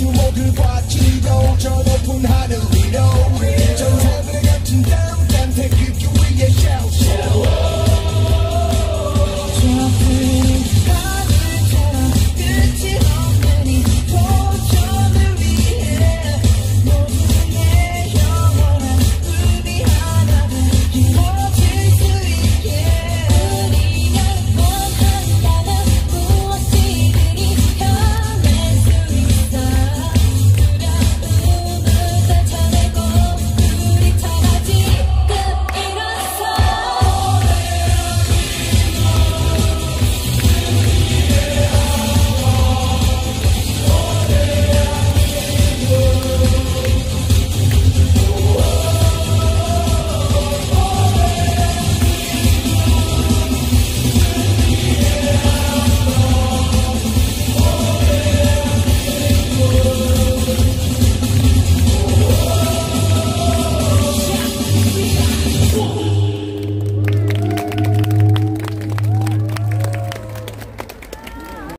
you won't do what you don't turn up